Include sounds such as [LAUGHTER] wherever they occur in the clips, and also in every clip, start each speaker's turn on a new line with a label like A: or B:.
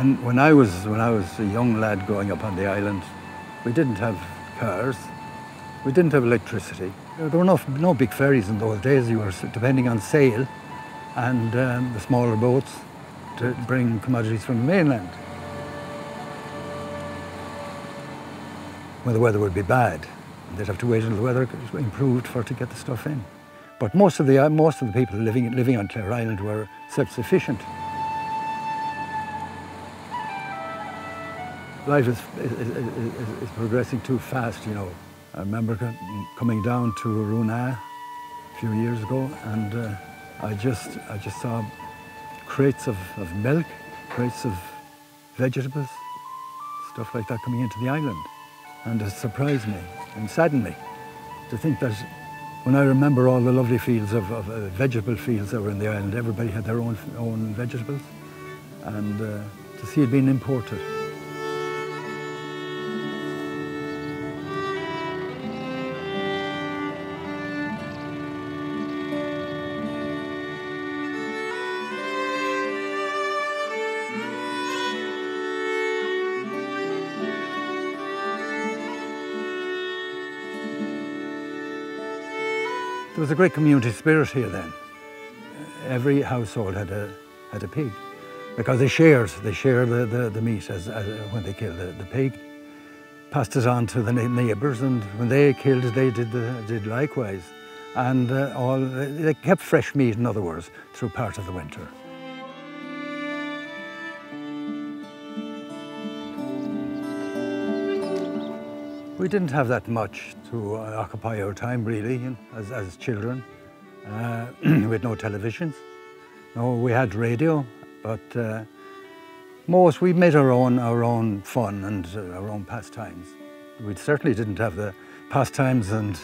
A: When, when, I was, when I was a young lad growing up on the island, we didn't have cars, we didn't have electricity. There were no, no big ferries in those days. You were depending on sail and um, the smaller boats to bring commodities from the mainland. When the weather would be bad, they'd have to wait until the weather improved for to get the stuff in. But most of the, most of the people living, living on Clare Island were self-sufficient. Life is, is, is, is, progressing too fast, you know. I remember coming down to Roonagh a few years ago and uh, I, just, I just saw crates of, of milk, crates of vegetables, stuff like that coming into the island. And it surprised me and saddened me to think that when I remember all the lovely fields of, of uh, vegetable fields that were in the island, everybody had their own, own vegetables, and uh, to see it being imported. There was a great community spirit here then. Every household had a, had a pig because they shared, they shared the, the, the meat as, as, when they killed the, the pig, passed it on to the neighbours and when they killed they did, the, did likewise. And uh, all, they kept fresh meat, in other words, through part of the winter. We didn't have that much to uh, occupy our time, really, you know, as, as children. Uh, [CLEARS THROAT] we had no televisions. No, we had radio, but uh, most we made our own our own fun and uh, our own pastimes. We certainly didn't have the pastimes and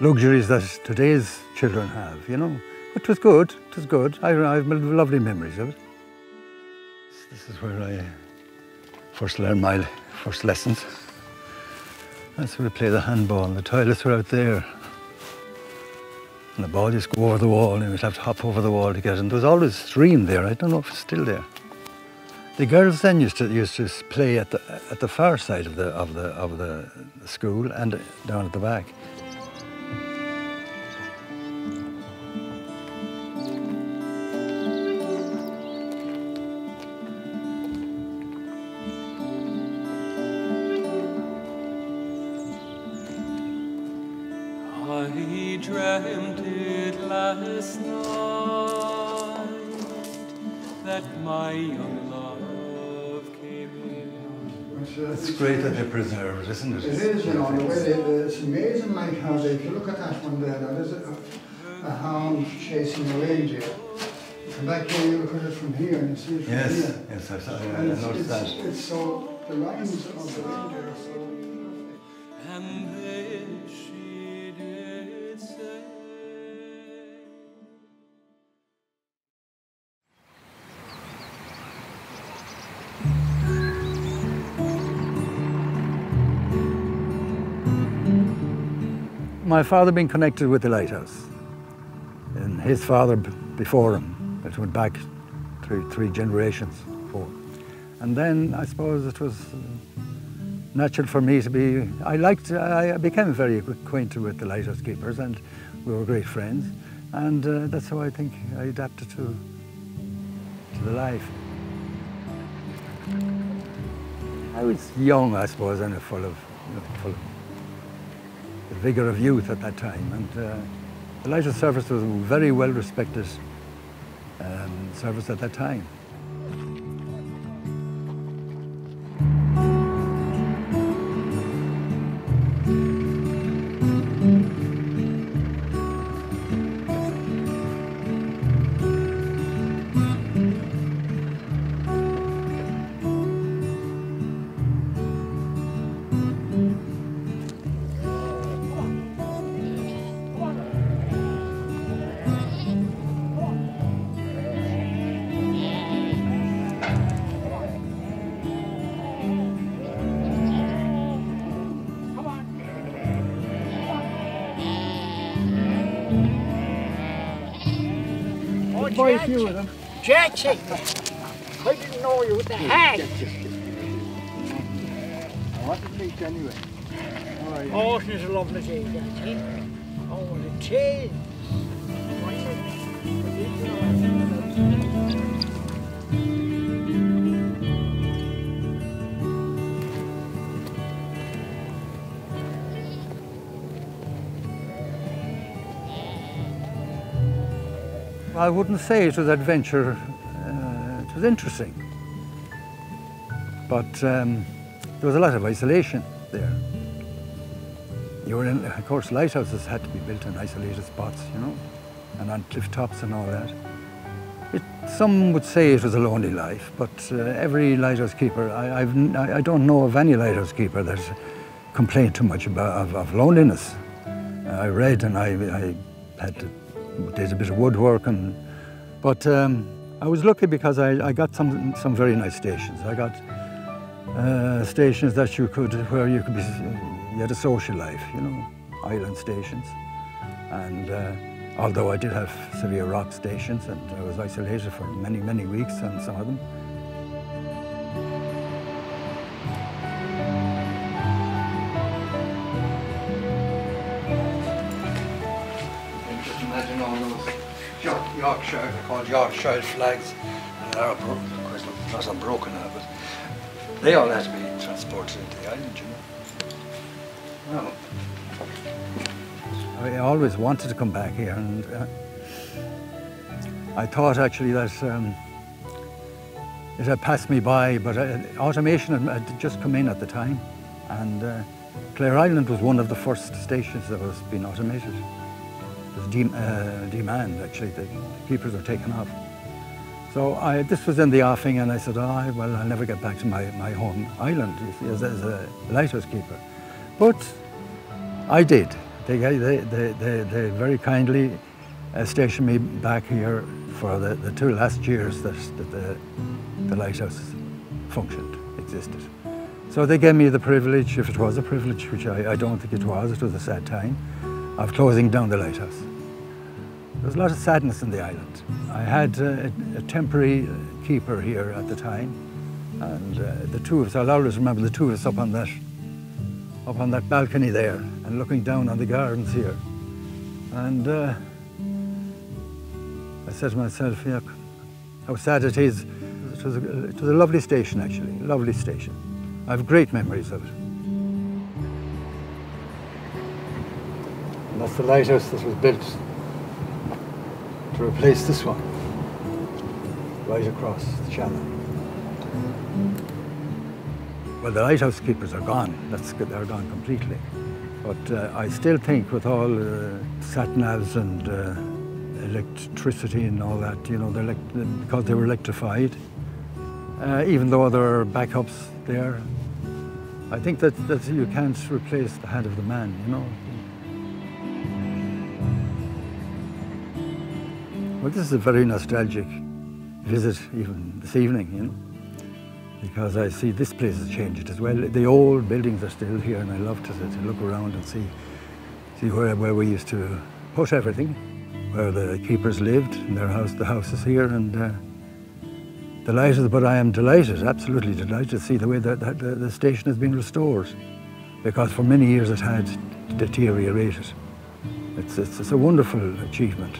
A: luxuries that today's children have, you know. But it was good. It was good. I, I have lovely memories of it. This is where I first learned my first lessons. That's where we play the handball. And the toilets were out there. And the ball just go over the wall and we'd have to hop over the wall to get it. And there was always a stream there. I don't know if it's still there. The girls then used to used to play at the at the far side of the of the of the school and down at the back.
B: Dreamt it last night that my young love came
A: here. It's great that they preserve it, isn't it?
C: It is, you know, the way they, it's amazing like how they, if you look at that one there, now there's a, a hound chasing a reindeer. Come back here, you look at it from here and you see it from
A: yes,
C: here.
A: Yes, yes, I, saw, I, I noticed
C: it's,
A: that.
C: It's so, the lines of the reindeer are so...
A: my father been connected with the lighthouse. And his father before him, it went back three, three generations, four. And then I suppose it was uh, natural for me to be, I liked, I became very acquainted with the lighthouse keepers and we were great friends. And uh, that's how I think I adapted to, to the life. I was young, I suppose, and full of, you know, full of the vigour of youth at that time. And uh, the Lighthouse Service was a very well respected um, service at that time.
C: Quite a few of them.
D: Jackson. to know you with the hat.
C: I wanted to meet you anyway. How are you?
D: Oh, it's a lovely day, eh? Oh, well, it is.
A: I wouldn't say it was adventure. Uh, it was interesting. But um, there was a lot of isolation there. You were in, of course, lighthouses had to be built in isolated spots, you know, and on cliff tops and all that. It, some would say it was a lonely life, but uh, every lighthouse keeper, I, I've, I don't know of any lighthouse keeper that complained too much about of, of loneliness. I read and I, I had to did a bit of woodworking. But um, I was lucky because I, I, got some, some very nice stations. I got uh, stations that you could, where you could be, you had a social life, you know, island stations. And uh, although I did have severe rock stations and I was isolated for many, many weeks on some of them, Yorkshire, they're called Yorkshire flags. And they're, of course, not now, but they all had to be transported into the island, you know. Well, I always wanted to come back here, and uh, I thought actually that um, it had passed me by, but uh, automation had, just come in at the time, and uh, Clare Island was one of the first stations that was being automated de uh, demand, actually. The keepers are taken off. So I, this was in the offing, and I said, oh, well, I'll never get back to my, my home island as, as a lighthouse keeper. But I did. They, they, they, they, they very kindly uh, stationed me back here for the, the two last years that, that the, the lighthouse functioned, existed. So they gave me the privilege, if it was a privilege, which I, I don't think it was, it was a sad time, of closing down the lighthouse. There was a lot of sadness in the island. I had a, a temporary keeper here at the time, and uh, the two of us, I'll always remember the two of us up on that, up on that balcony there, and looking down on the gardens here. And uh, I said to myself, yeah, how sad it is. It was, a, it was a lovely station, actually, lovely station. I have great memories of it. That's the lighthouse that was built to replace this one right across the channel. Well, the lighthouse keepers are gone. That's they're gone completely. But uh, I still think with all uh, sat navs and uh, electricity and all that, you know, they're because they were electrified, uh, even though there are backups there, I think that, that you can't replace the hand of the man, you know. Well, this is a very nostalgic visit even this evening, you know, because I see this place has changed as well. The old buildings are still here and I love to, to look around and see, see where, where we used to put everything, where the keepers lived in their house, the house is here and uh, delighted, but I am delighted, absolutely delighted to see the way that, that the, the station has been restored because for many years it had deteriorated. It's, it's, it's a wonderful achievement.